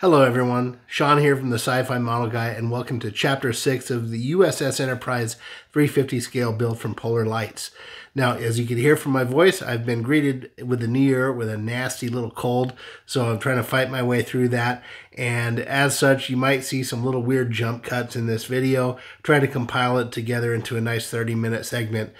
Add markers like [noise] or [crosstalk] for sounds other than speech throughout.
Hello, everyone. Sean here from the Sci Fi Model Guy, and welcome to Chapter 6 of the USS Enterprise 350 scale build from Polar Lights. Now, as you can hear from my voice, I've been greeted with the new year with a nasty little cold, so I'm trying to fight my way through that. And as such, you might see some little weird jump cuts in this video. Try to compile it together into a nice 30 minute segment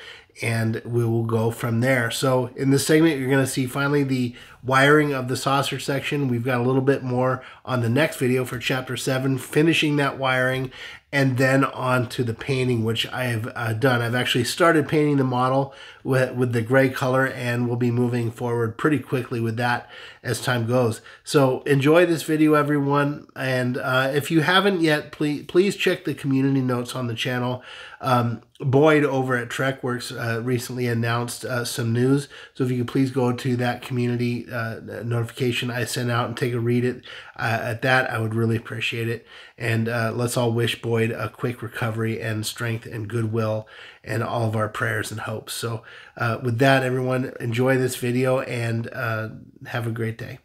and we will go from there. So in this segment, you're going to see finally the wiring of the saucer section. We've got a little bit more on the next video for chapter 7, finishing that wiring, and then on to the painting, which I have uh, done. I've actually started painting the model with, with the gray color, and we'll be moving forward pretty quickly with that as time goes. So enjoy this video, everyone. And uh, if you haven't yet, please, please check the community notes on the channel. Um, Boyd over at TrekWorks uh, recently announced uh, some news. So if you could please go to that community uh, notification I sent out and take a read it uh, at that, I would really appreciate it. And uh, let's all wish Boyd a quick recovery and strength and goodwill and all of our prayers and hopes. So uh, with that, everyone, enjoy this video and have a great day.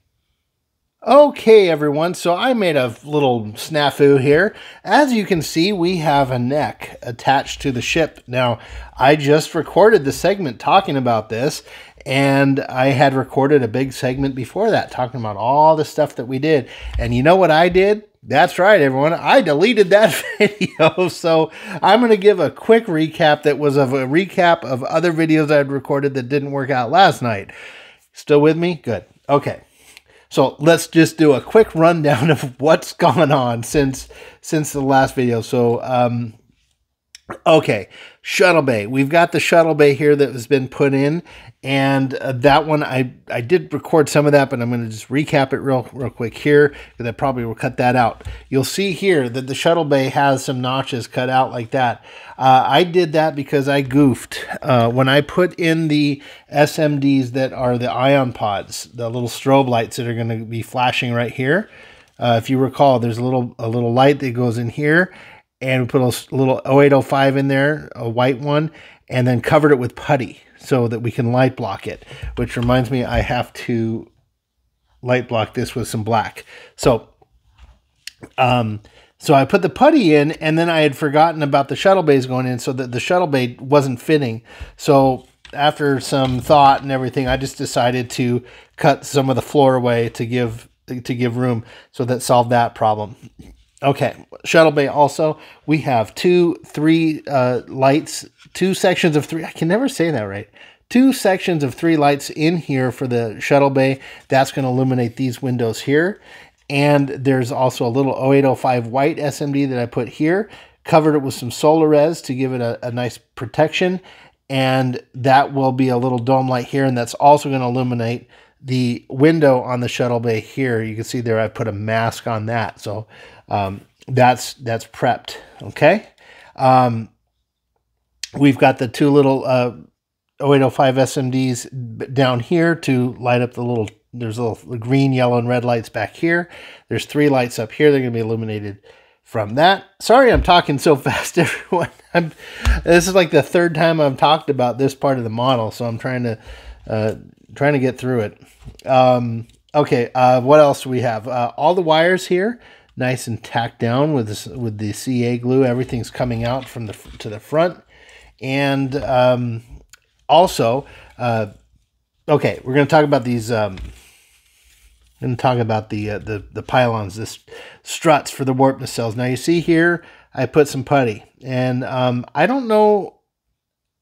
Okay, everyone, so I made a little snafu here. As you can see, we have a neck attached to the ship. Now, I just recorded the segment talking about this, and I had recorded a big segment before that talking about all the stuff that we did. And you know what I did? That's right, everyone. I deleted that [laughs] video. So I'm going to give a quick recap that was of a recap of other videos I had recorded that didn't work out last night. Still with me? Good. Okay. So let's just do a quick rundown [laughs] of what's gone on since since the last video. So um, okay, shuttle bay. We've got the shuttle bay here that has been put in, and uh, that one I I did record some of that, but I'm going to just recap it real real quick here because I probably will cut that out. You'll see here that the shuttle bay has some notches cut out like that. Uh, I did that because I goofed. Uh, when I put in the SMDs that are the ion pods, the little strobe lights that are going to be flashing right here. Uh, if you recall, there's a little a little light that goes in here, and we put a little 0805 in there, a white one, and then covered it with putty so that we can light block it. Which reminds me, I have to light block this with some black. So, um, so I put the putty in, and then I had forgotten about the shuttle bays going in, so that the shuttle bay wasn't fitting. So after some thought and everything, I just decided to cut some of the floor away to give to give room. So that solved that problem. Okay, shuttle bay. Also, we have two, three uh, lights, two sections of three. I can never say that right. Two sections of three lights in here for the shuttle bay. That's going to illuminate these windows here. And there's also a little 0805 white SMD that I put here. Covered it with some Solarez to give it a, a nice protection. And that will be a little dome light here. And that's also going to illuminate the window on the shuttle bay here. You can see there I put a mask on that. So um, that's that's prepped. Okay. Um, we've got the two little uh, 0805 SMDs down here to light up the little there's little green, yellow, and red lights back here. There's three lights up here. They're going to be illuminated from that. Sorry I'm talking so [laughs] fast, everyone. I'm, this is like the third time I've talked about this part of the model, so I'm trying to uh, trying to get through it. Um, okay, uh, what else do we have? Uh, all the wires here, nice and tacked down with this, with the CA glue. Everything's coming out from the to the front, and um, also, uh, okay, we're going to talk about these. Um, and talk about the uh, the the pylons, this struts for the warp nacelles. Now you see here, I put some putty, and um, I don't know,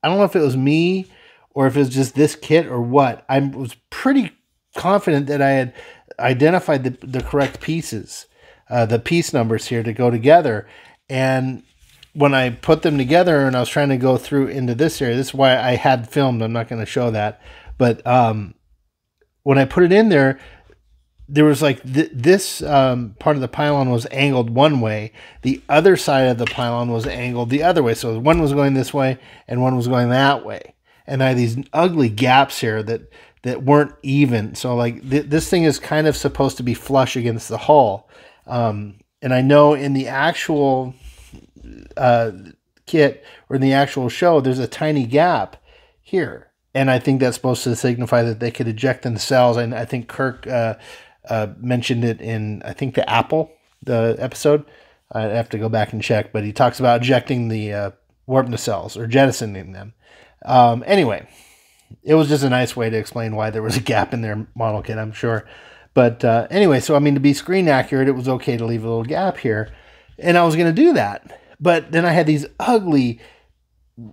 I don't know if it was me or if it was just this kit or what. I was pretty confident that I had identified the the correct pieces, uh, the piece numbers here to go together, and when I put them together and I was trying to go through into this area, this is why I had filmed. I'm not going to show that, but um, when I put it in there there was like th- this um, part of the pylon was angled one way, the other side of the pylon was angled the other way. So one was going this way and one was going that way, and I had these ugly gaps here that that weren't even. So like th- this thing is kind of supposed to be flush against the hull, um, and I know in the actual uh, kit or in the actual show, there's a tiny gap here. And I think that's supposed to signify that they could eject themselves. And I think Kirk uh, uh, mentioned it in, I think, the Apple the episode. I have to go back and check, but he talks about ejecting the uh, warp nacelles or jettisoning them. Um, anyway, it was just a nice way to explain why there was a gap in their model kit, I'm sure. But uh, anyway, so I mean, to be screen accurate, it was okay to leave a little gap here. And I was going to do that. But then I had these ugly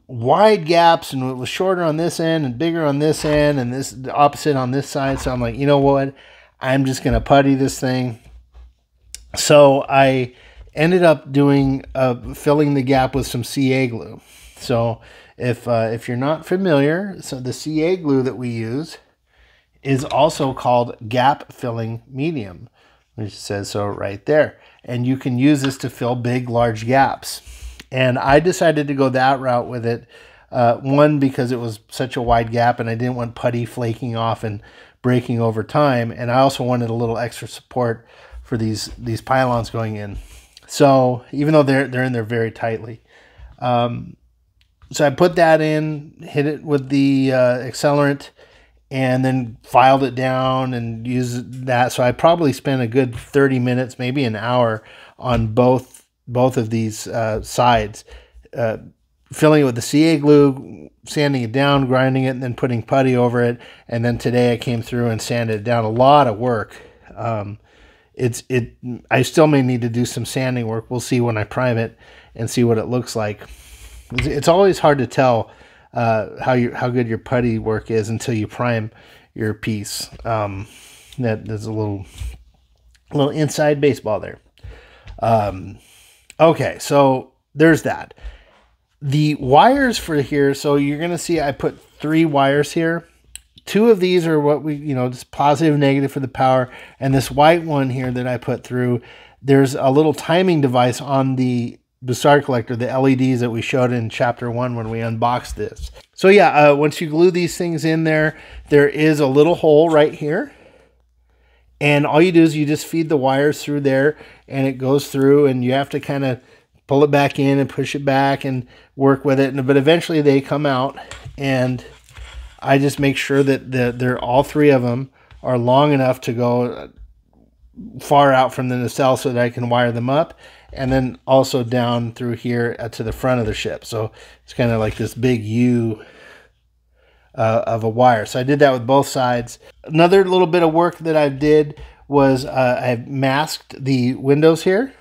wide gaps and it was shorter on this end and bigger on this end and this the opposite on this side. So I'm like, you know what? I'm just going to putty this thing. So I ended up doing uh, filling the gap with some CA glue. So if uh, if you're not familiar, so the CA glue that we use is also called gap filling medium, which says so right there. And you can use this to fill big, large gaps. And I decided to go that route with it. Uh, one, because it was such a wide gap and I didn't want putty flaking off and breaking over time. And I also wanted a little extra support for these, these pylons going in. So even though they're, they're in there very tightly. Um, so I put that in, hit it with the uh, accelerant, and then filed it down and used that. So I probably spent a good 30 minutes, maybe an hour on both both of these uh, sides, uh, filling it with the CA glue, sanding it down, grinding it, and then putting putty over it. And then today I came through and sanded it down. A lot of work. Um, it's it. I still may need to do some sanding work. We'll see when I prime it and see what it looks like. It's, always hard to tell uh, how you how good your putty work is until you prime your piece. Um, that there's a little little inside baseball there. Um, okay, so there's that. The wires for here, so you're gonna see I put three wires here. Two of these are what we, you know, just positive, negative for the power, and this white one here that I put through. There's a little timing device on the Bussard collector, the LEDs that we showed in chapter one when we unboxed this. So yeah, uh, once you glue these things in there, there is a little hole right here. And all you do is you just feed the wires through there and it goes through and you have to kind of pull it back in and push it back and work with it. But eventually they come out and I just make sure that the, they're all three of them are long enough to go far out from the nacelle so that I can wire them up and then also down through here to the front of the ship. So it's kind of like this big U uh, of a wire. So I did that with both sides. Another little bit of work that I did was uh, I masked the windows here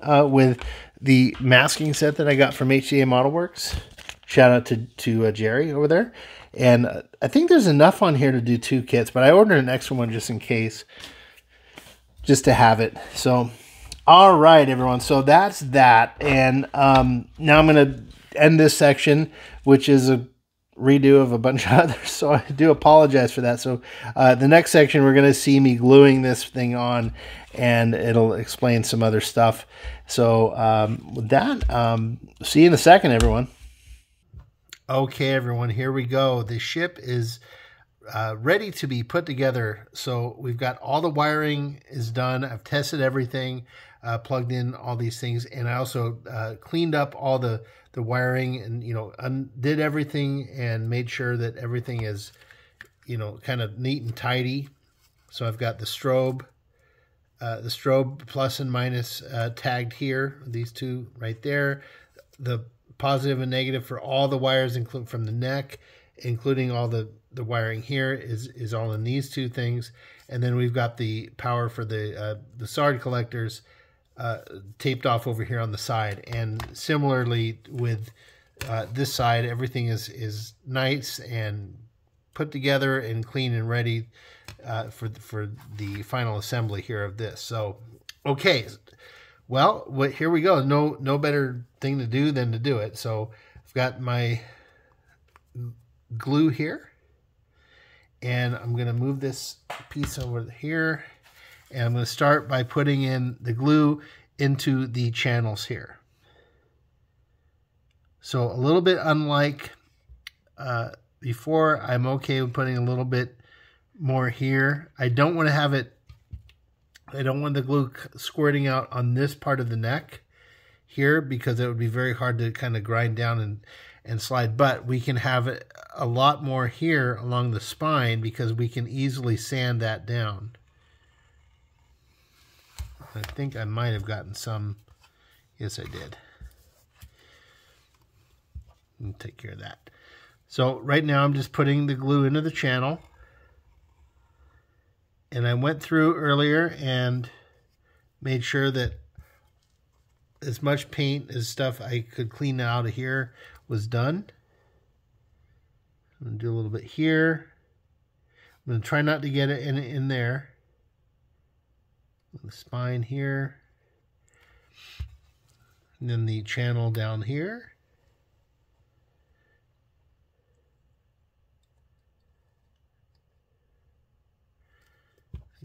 uh, with the masking set that I got from HCA Model Works. Shout out to, to uh, Jerry over there. And uh, I think there's enough on here to do two kits, but I ordered an extra one just in case, just to have it. So all right, everyone. So that's that. And um, now I'm going to end this section, which is a redo of a bunch [laughs] of others. So I do apologize for that. So uh, the next section, we're going to see me gluing this thing on and it'll explain some other stuff. So um, with that, um, see you in a second, everyone. Okay, everyone, here we go. The ship is uh, ready to be put together. So we've got all the wiring is done. I've tested everything uh, plugged in all these things, and I also uh, cleaned up all the the wiring and you know undid everything and made sure that everything is you know kind of neat and tidy. So I've got the strobe, uh, the strobe plus and minus uh, tagged here, these two right there. The positive and negative for all the wires, include from the neck, including all the the wiring here is is all in these two things, and then we've got the power for the uh, the Bussard collectors uh, taped off over here on the side. And similarly with uh, this side, everything is, is nice and put together and clean and ready uh, for, for the final assembly here of this. So, okay. Well, what, here we go. No, no better thing to do than to do it. So I've got my glue here and I'm going to move this piece over here and I'm going to start by putting in the glue into the channels here. So a little bit unlike uh, before, I'm okay with putting a little bit more here. I don't want to have it, I don't want the glue squirting out on this part of the neck here because it would be very hard to kind of grind down and, and slide. But we can have it a lot more here along the spine because we can easily sand that down I think I might have gotten some. Yes, I did. And take care of that. So right now I'm just putting the glue into the channel. And I went through earlier and made sure that as much paint as stuff I could clean out of here was done. I'm going to do a little bit here. I'm going to try not to get it in, in there. The spine here. And then the channel down here.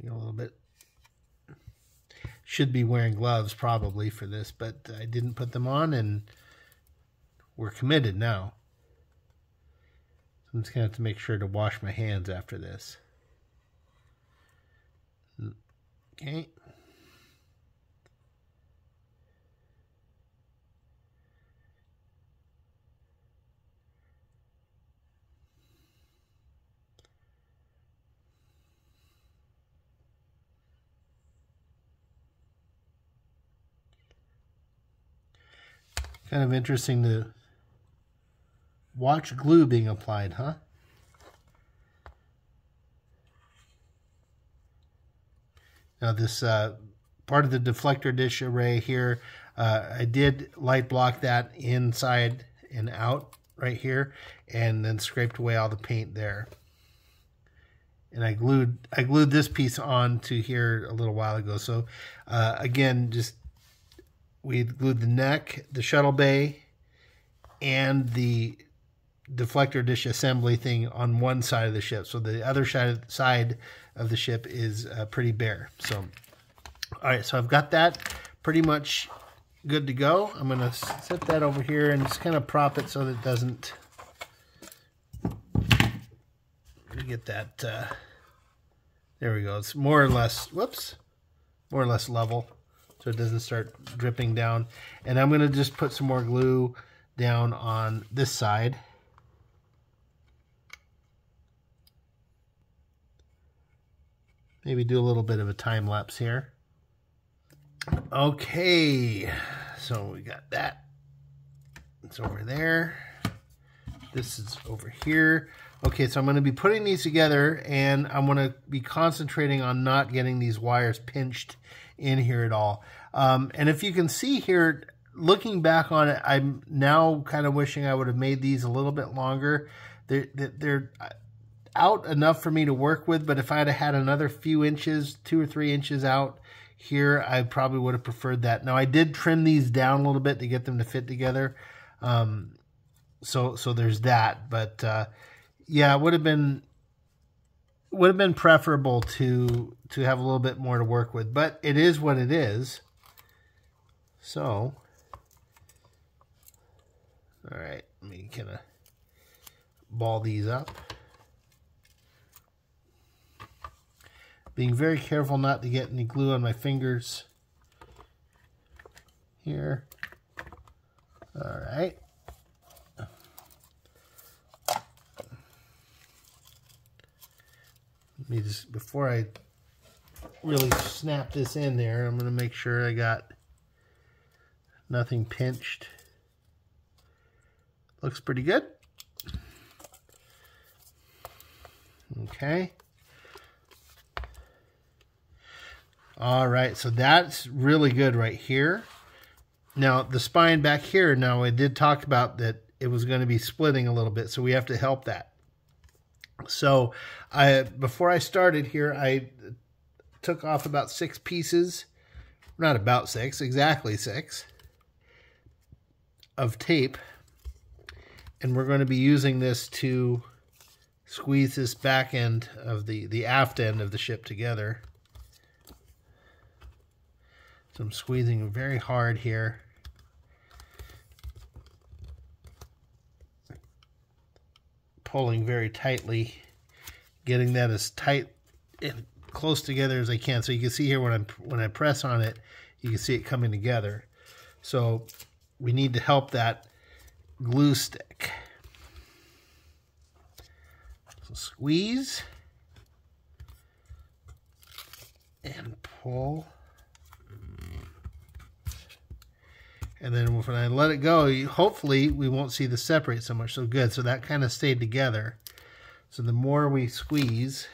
a little bit should be wearing gloves probably for this, but I didn't put them on and we're committed now. I'm just going to have to make sure to wash my hands after this. Okay. Kind of interesting to watch glue being applied, huh? Now this uh, part of the deflector dish array here, uh, I did light block that inside and out right here and then scraped away all the paint there. And I glued I glued this piece on to here a little while ago. So uh, again, just we glued the neck, the shuttle bay, and the deflector dish assembly thing on one side of the ship. So the other side of the ship is uh, pretty bare. So, all right, so I've got that pretty much good to go. I'm going to set that over here and just kind of prop it so that it doesn't get that. Uh, there we go. It's more or less, whoops, more or less level so it doesn't start dripping down. And I'm going to just put some more glue down on this side. Maybe do a little bit of a time lapse here. Okay, so we got that. It's over there. This is over here. Okay, so I'm going to be putting these together and I'm going to be concentrating on not getting these wires pinched in here at all. Um, and if you can see here, looking back on it, I'm now kind of wishing I would have made these a little bit longer. They're, they're out enough for me to work with, but if I had had another few inches, two or three inches out here, I probably would have preferred that. Now, I did trim these down a little bit to get them to fit together. Um, so, so there's that. But, uh, yeah, it would have been would have been preferable to to have a little bit more to work with, but it is what it is. So, all right, let me kind of ball these up. Being very careful not to get any glue on my fingers here. All right. Let me just, before I really snap this in there, I'm going to make sure I got nothing pinched. Looks pretty good. Okay. All right, so that's really good right here. Now, the spine back here, now I did talk about that it was going to be splitting a little bit, so we have to help that. So I before I started here, I took off about six pieces, not about six, exactly six, of tape. And we're going to be using this to squeeze this back end of the, the aft end of the ship together. So I'm squeezing very hard here. pulling very tightly, getting that as tight and close together as I can. So you can see here when I when I press on it, you can see it coming together. So we need to help that glue stick. So squeeze and pull. And then when I let it go, hopefully we won't see the separate so much. So good. So that kind of stayed together. So the more we squeeze,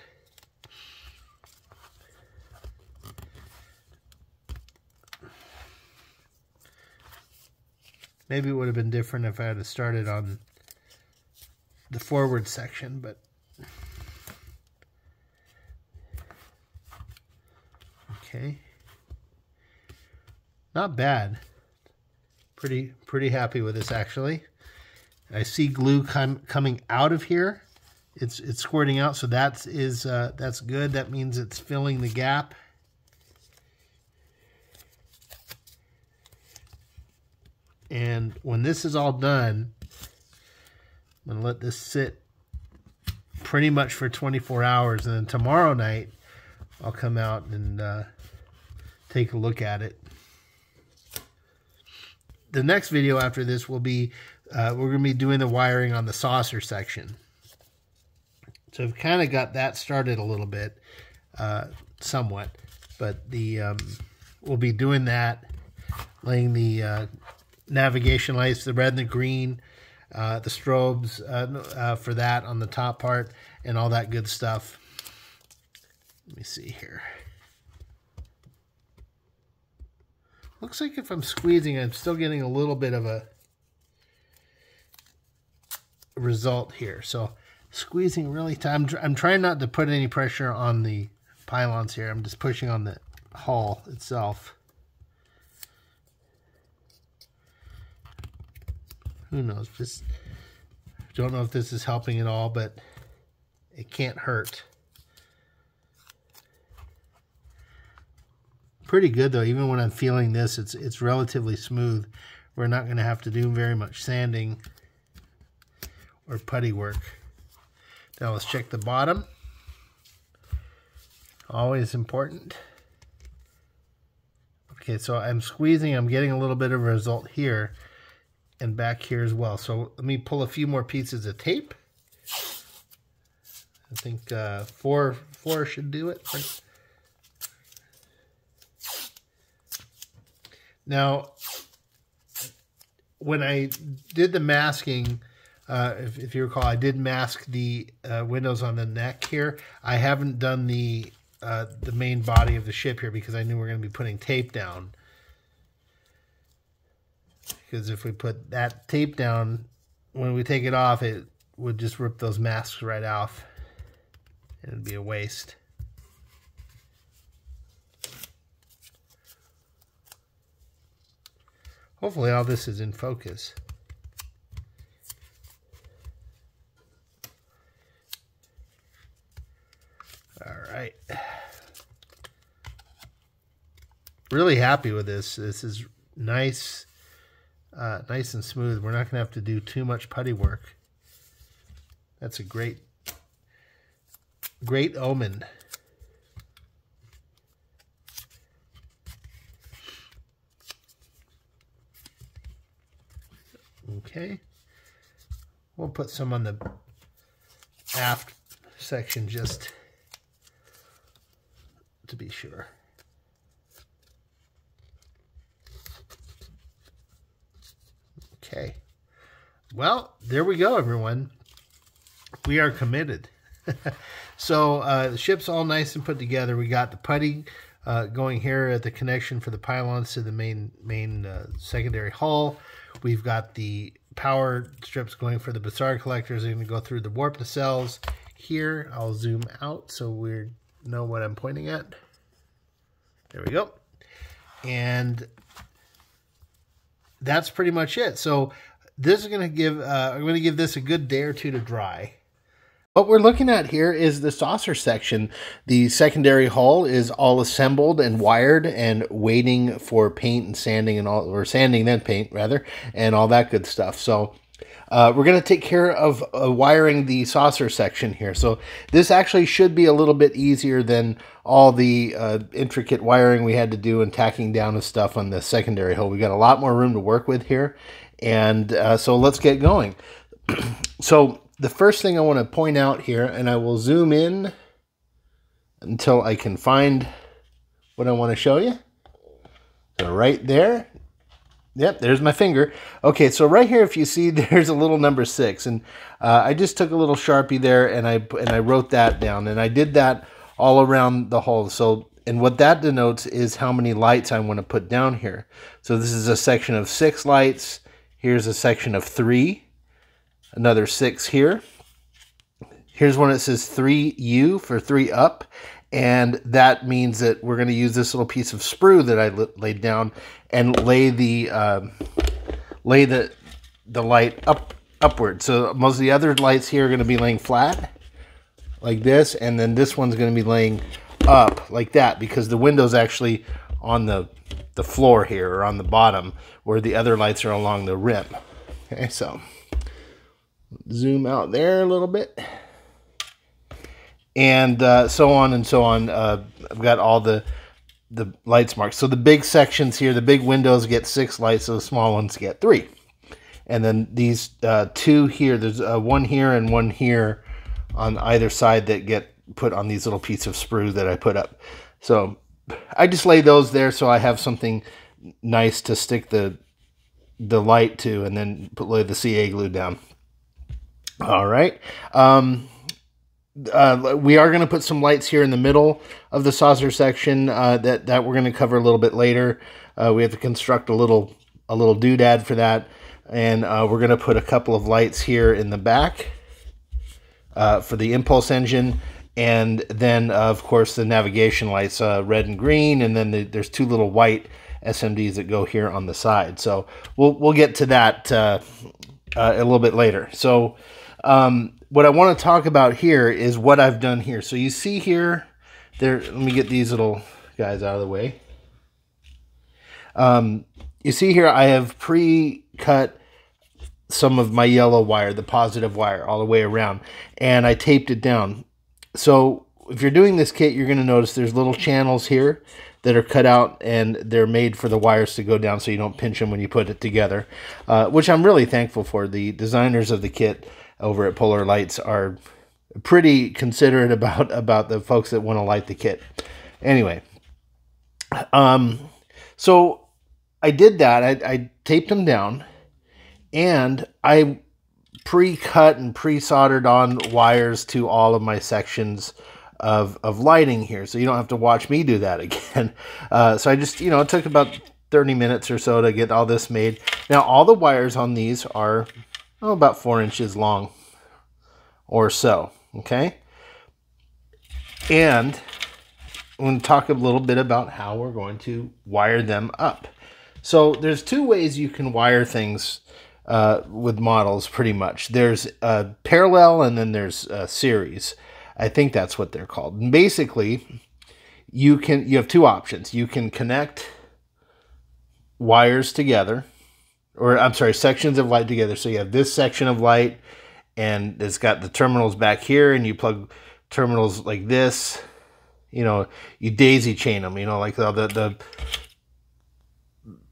maybe it would have been different if I had started on the forward section, but okay. Not bad. Pretty pretty happy with this actually. I see glue com coming out of here. It's it's squirting out, so that's is uh, that's good. That means it's filling the gap. And when this is all done, I'm to let this sit pretty much for 24 hours. And then tomorrow night, I'll come out and uh, take a look at it. The next video after this will be, uh, we're going to be doing the wiring on the saucer section. So I've kind of got that started a little bit, uh, somewhat. But the um, we'll be doing that, laying the uh, navigation lights, the red and the green, uh, the strobes uh, uh, for that on the top part, and all that good stuff. Let me see here. Looks like if I'm squeezing, I'm still getting a little bit of a result here. So squeezing really tight. I'm, I'm trying not to put any pressure on the pylons here. I'm just pushing on the hull itself. Who knows? Just don't know if this is helping at all, but it can't hurt. Pretty good though. Even when I'm feeling this, it's it's relatively smooth. We're not going to have to do very much sanding or putty work. Now let's check the bottom. Always important. Okay, so I'm squeezing. I'm getting a little bit of a result here and back here as well. So let me pull a few more pieces of tape. I think uh, four, four should do it. Now, when I did the masking, uh, if, if, you recall, I did mask the uh, windows on the neck here. I haven't done the uh, the main body of the ship here because I knew we are going to be putting tape down because if we put that tape down, when we take it off, it would just rip those masks right off. And it'd be a waste. Hopefully all this is in focus. All right. Really happy with this. This is nice uh, nice and smooth. We're not going to have to do too much putty work. That's a great, great omen. Okay. We'll put some on the aft section just to be sure. Okay. Well, there we go, everyone. We are committed. [laughs] so uh, the ship's all nice and put together. We got the putty uh, going here at the connection for the pylons to the main main uh, secondary hull. We've got the power strips going for the Bussard collectors. They're going to go through the warp nacelles here. I'll zoom out so we know what I'm pointing at. There we go. And that's pretty much it. So this is going to give, uh, I'm going to give this a good day or two to dry. What we're looking at here is the saucer section. The secondary hull is all assembled and wired and waiting for paint and sanding and all, or sanding then paint rather, and all that good stuff. So uh, we're going to take care of uh, wiring the saucer section here. So this actually should be a little bit easier than all the uh, intricate wiring we had to do and tacking down and stuff on the secondary hull. We got a lot more room to work with here. And uh, so let's get going. [clears throat] so the first thing I want to point out here, and I will zoom in until I can find what I want to show you. So right there, Yep, there's my finger. Okay, so right here, if you see, [laughs] there's a little number six, and uh, I just took a little sharpie there and I and I wrote that down, and I did that all around the hole. So, and what that denotes is how many lights I want to put down here. So this is a section of six lights. Here's a section of three, another six here. Here's one that says 3U for 3 up, and that means that we're going to use this little piece of sprue that I laid down and lay the um, lay the the light up upward. So most of the other lights here are going to be laying flat like this, and then this one's going to be laying up like that because the window's actually on the the floor here or on the bottom where the other lights are along the rim. Okay, so zoom out there a little bit and uh, so on and so on. Uh, I've got all the the lights marked. So the big sections here, the big windows get six lights, so the small ones get three. And then these uh, two here, there's uh, one here and one here on either side that get put on these little pieces of sprue that I put up. So I just lay those there so I have something nice to stick the the light to and then put lay the CA glue down. All right. Um, uh, we are going to put some lights here in the middle of the saucer section uh, that that we're going to cover a little bit later. Uh, we have to construct a little a little doodad for that, and uh, we're going to put a couple of lights here in the back uh, for the impulse engine, and then of course the navigation lights, uh, red and green, and then the, there's two little white SMDs that go here on the side. So we'll we'll get to that a little bit later. So. Um, what I want to talk about here is what I've done here. So you see here, there. Let me get these little guys out of the way. Um, you see here, I have pre-cut some of my yellow wire, the positive wire, all the way around, and I taped it down. So if you're doing this kit, you're going to notice there's little channels here that are cut out and they're made for the wires to go down so you don't pinch them when you put it together, uh, which I'm really thankful for. The designers of the kit over at Polar Lights are pretty considerate about about the folks that want to light the kit. Anyway, um, so I did that. I, I taped them down, and I pre-cut and pre-soldered on wires to all of my sections of of lighting here, so you don't have to watch me do that [laughs] again. Uh, so I just, you know, it took about 30 minutes or so to get all this made. Now, all the wires on these are oh, about four inches long or so. Okay. And I'm going to talk a little bit about how we're going to wire them up. So there's two ways you can wire things uh, with models pretty much. There's a parallel and then there's a series. I think that's what they're called. And basically, you can you have two options. You can connect wires together or I'm sorry, sections of light together. So you have this section of light and it's got the terminals back here and you plug terminals like this. You know, you daisy chain them, you know, like the, the, the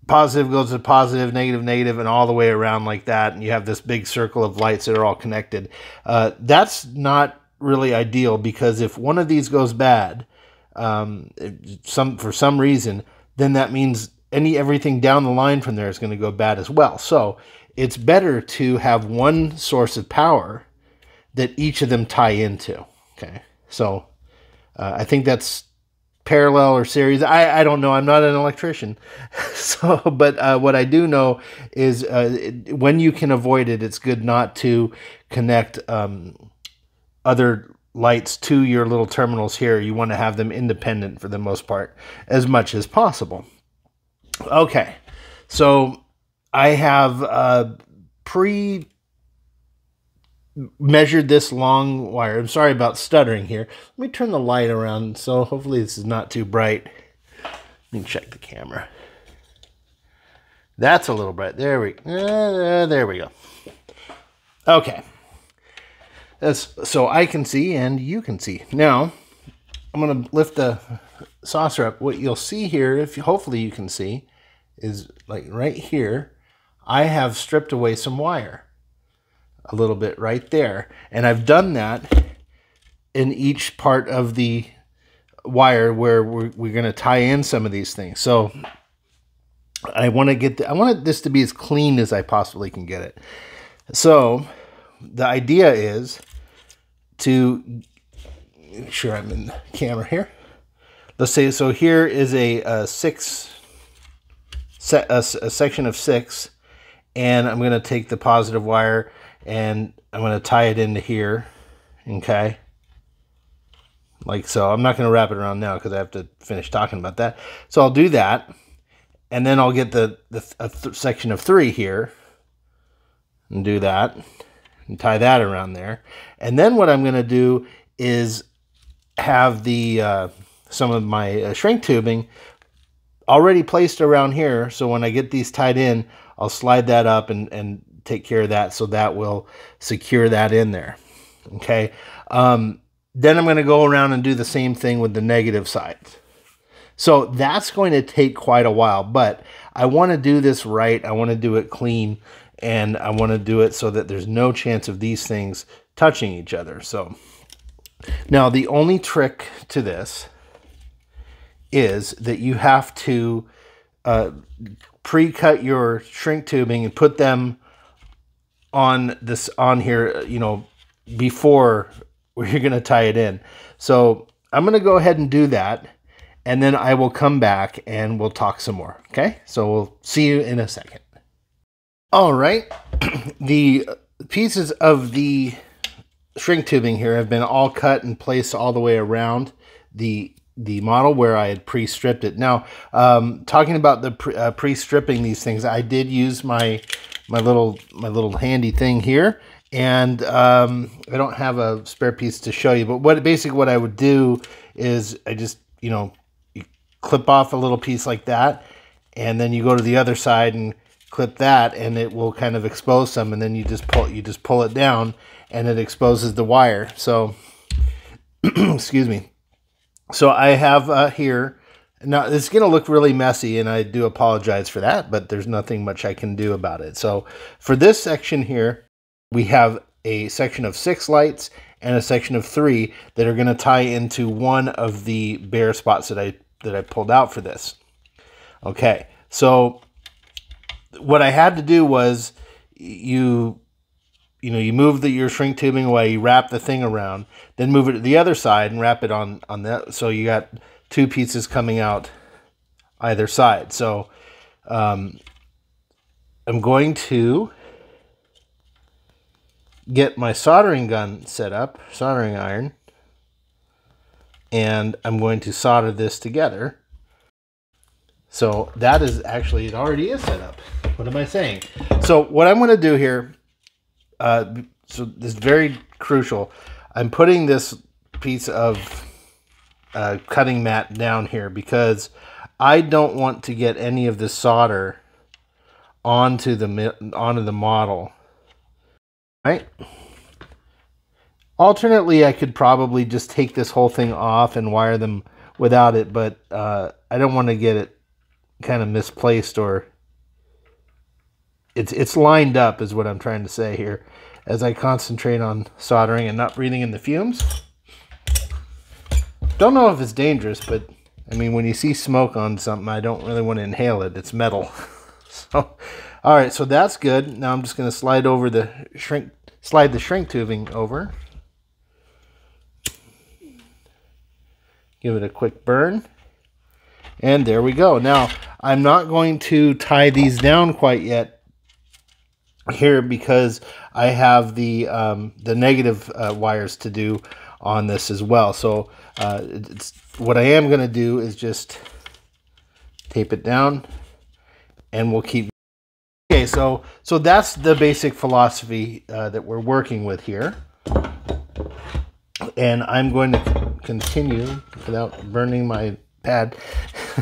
positive goes to positive, negative, negative, and all the way around like that. And you have this big circle of lights that are all connected. Uh, that's not really ideal because if one of these goes bad, um, some for some reason, then that means any everything down the line from there is going to go bad as well. So it's better to have one source of power that each of them tie into. Okay, so uh, I think that's parallel or series. I, I don't know. I'm not an electrician. [laughs] so, but uh, what I do know is uh, when you can avoid it, it's good not to connect um, other lights to your little terminals here. You want to have them independent for the most part as much as possible. Okay, so I have uh, pre measured this long wire. I'm sorry about stuttering here. Let me turn the light around so hopefully this is not too bright. Let me check the camera. That's a little bright. There we uh, there we go. Okay. That's so I can see and you can see. Now, I'm going to lift the saucer up. What you'll see here, if you, hopefully you can see, is like right here, I have stripped away some wire a little bit right there. And I've done that in each part of the wire where we're, we're going to tie in some of these things. So I want to get the, I want this to be as clean as I possibly can get it. So the idea is to sure I'm in the camera here. Let's say so. Here is a, a six set a, a section of six, and I'm going to take the positive wire and I'm going to tie it into here. Okay like so. I'm not going to wrap it around now because I have to finish talking about that. So I'll do that, and then I'll get the, the th section of three here and do that and tie that around there. And then what I'm going to do is have the uh, some of my uh, shrink tubing already placed around here. So when I get these tied in, I'll slide that up and, and take care of that. So that will secure that in there. Okay. Um, then I'm going to go around and do the same thing with the negative sides. So that's going to take quite a while, but I want to do this right. I want to do it clean and I want to do it so that there's no chance of these things touching each other. So now the only trick to this is that you have to uh, pre-cut your shrink tubing and put them on this on here, you know, before you're going to tie it in. So I'm going to go ahead and do that. And then I will come back and we'll talk some more. Okay. So we'll see you in a second. All right. [clears throat] the pieces of the shrink tubing here have been all cut and placed all the way around the the model where I had pre-stripped it. Now, um, talking about the pre, uh, pre-stripping these things, I did use my my little my little handy thing here and um, I don't have a spare piece to show you, but what basically what I would do is I just, you know, you clip off a little piece like that, and then you go to the other side and clip that, and it will kind of expose some, and then you just pull you just pull it down, and it exposes the wire. So, [clears throat] excuse me. So I have uh, here. Now, it's going to look really messy, and I do apologize for that, but there's nothing much I can do about it. So for this section here, we have a section of six lights and a section of three that are going to tie into one of the bare spots that I that I pulled out for this. Okay, so what I had to do was you you know you move the your shrink tubing away, you wrap the thing around, then move it to the other side and wrap it on on that. So you got two pieces coming out either side. So um, I'm going to get my soldering gun set up, soldering iron, and I'm going to solder this together. So that is actually, it already is set up. What am I saying? So what I'm going to do here, uh, so this is very crucial. I'm putting this piece of uh, cutting mat down here because I don't want to get any of the solder onto the onto the model right? Alternately, I could probably just take this whole thing off and wire them without it, but uh, I don't want to get it kind of misplaced or it's it's lined up is what I'm trying to say here as I concentrate on soldering and not breathing in the fumes. Don't know if it's dangerous, but I mean, when you see smoke on something, I don't really want to inhale it. It's metal. [laughs] so all right, so that's good. Now I'm just going to slide over the shrink, slide the shrink tubing over. Give it a quick burn. And there we go. Now, I'm not going to tie these down quite yet here because I have the um, the negative uh, wires to do on this as well. So uh, what I am going to do is just tape it down and we'll keep Okay, so so that's the basic philosophy uh, that we're working with here. And I'm going to continue without burning my pad.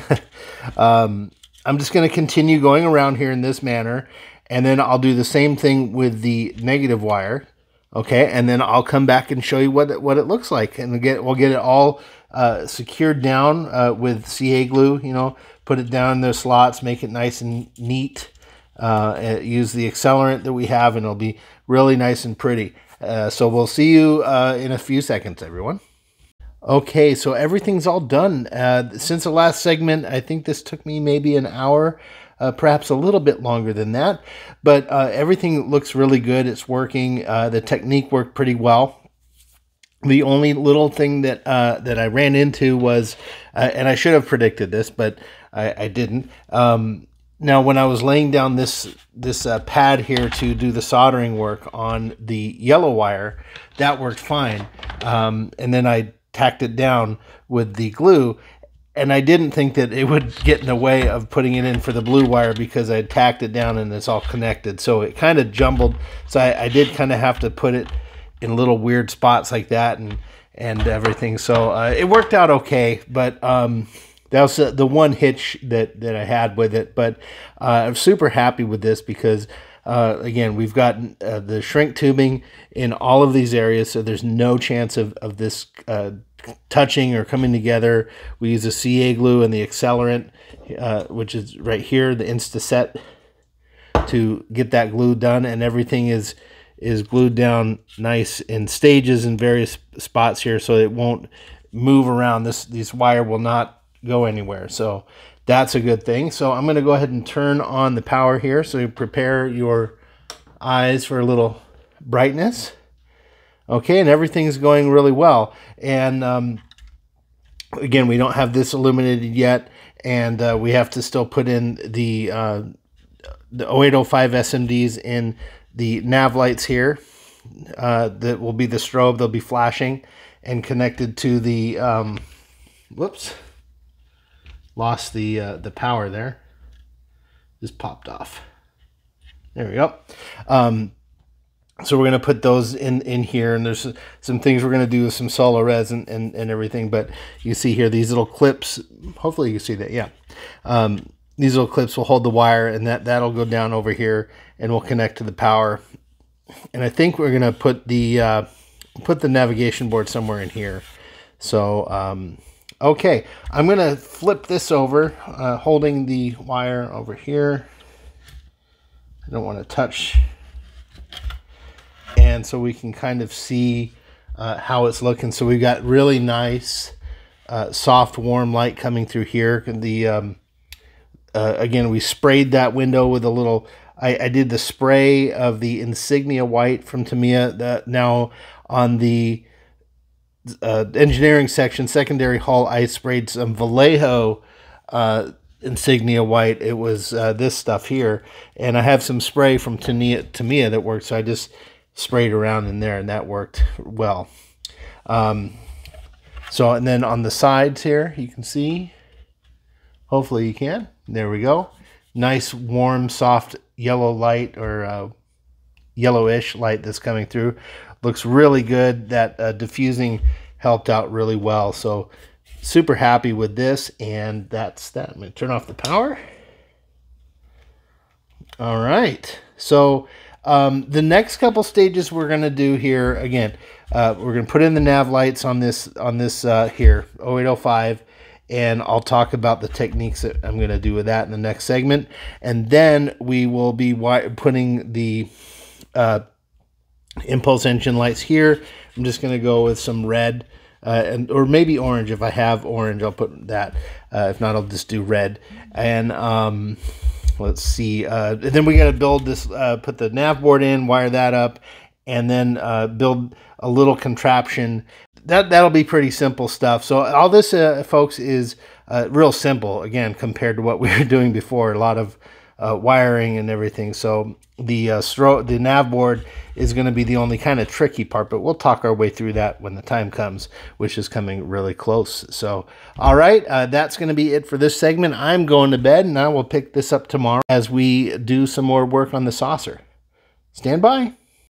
[laughs] um, I'm just going to continue going around here in this manner. And then I'll do the same thing with the negative wire. Okay, and then I'll come back and show you what it, what it looks like. And we'll get, we'll get it all uh, secured down uh, with CA glue, you know, put it down in the slots, make it nice and neat uh, use the accelerant that we have and it'll be really nice and pretty. Uh, so we'll see you uh, in a few seconds, everyone. Okay, so everything's all done. Uh, since the last segment, I think this took me maybe an hour, uh, perhaps a little bit longer than that. But uh, everything looks really good. It's working. Uh, the technique worked pretty well. The only little thing that uh, that I ran into was, uh, and I should have predicted this, but I, I didn't. Um, now, when I was laying down this this uh, pad here to do the soldering work on the yellow wire, that worked fine. Um, and then I tacked it down with the glue, and I didn't think that it would get in the way of putting it in for the blue wire because I had tacked it down and it's all connected. So it kind of jumbled. So I, I did kind of have to put it in little weird spots like that and and everything. So uh, it worked out okay, but. Um, that was the one hitch that that I had with it. But uh, I'm super happy with this because uh, again we've got uh, the shrink tubing in all of these areas, so there's no chance of of this uh, touching or coming together. We use a CA glue and the accelerant, uh, which is right here, the Instaset, to get that glue done, and everything is is glued down nice in stages in various spots here, so it won't move around. This this wire will not go anywhere. So that's a good thing. So I'm going to go ahead and turn on the power here. So you prepare your eyes for a little brightness. Okay, and everything's going really well. And um, again, we don't have this illuminated yet, and uh, we have to still put in the uh, the 0805 SMDs in the nav lights here. Uh, that will be the strobe. They'll be flashing and connected to the um, whoops lost the uh, the power there. Just popped off. There we go. Um, so we're going to put those in, in here, and there's some things we're going to do with some Solarez and, and, and everything, but you see here these little clips, hopefully you see that, yeah. Um, these little clips will hold the wire, and that, that'll go down over here, and we'll connect to the power. And I think we're going to put the, uh, put the navigation board somewhere in here. So um, Okay, I'm going to flip this over, uh, holding the wire over here. I don't want to touch. And so we can kind of see uh, how it's looking. So we've got really nice, uh, soft, warm light coming through here. The um, uh, Again, we sprayed that window with a little... I, I did the spray of the Insignia White from Tamiya. That now on the uh, engineering section, secondary hull, I sprayed some Vallejo uh, insignia white. It was uh, this stuff here, and I have some spray from Tamiya, Tamiya that worked, so I just sprayed around in there, and that worked well. Um, so, and then on the sides here, you can see, hopefully you can, there we go. Nice, warm, soft yellow light, or uh, yellowish light that's coming through looks really good. That uh, diffusing helped out really well. So super happy with this. And that's that. I'm going to turn off the power. All right. So um, the next couple stages we're going to do here, again, uh, we're going to put in the nav lights on this, on this uh, here, 0805 and I'll talk about the techniques that I'm going to do with that in the next segment. And then we will be putting the uh, impulse engine lights here. I'm just going to go with some red uh, and or maybe orange. If I have orange, I'll put that. Uh, if not, I'll just do red. And um, let's see. Uh, then we got to build this, uh, put the nav board in, wire that up, and then uh, build a little contraption. That, that'll be pretty simple stuff. So all this, uh, folks, is real simple, again, compared to what [laughs] we were doing before. A lot of uh, wiring and everything. So the uh, the nav board is going to be the only kind of tricky part, but we'll talk our way through that when the time comes, which is coming really close. So, all right, uh, that's going to be it for this segment. I'm going to bed, and I will pick this up tomorrow as we do some more work on the saucer. Stand by.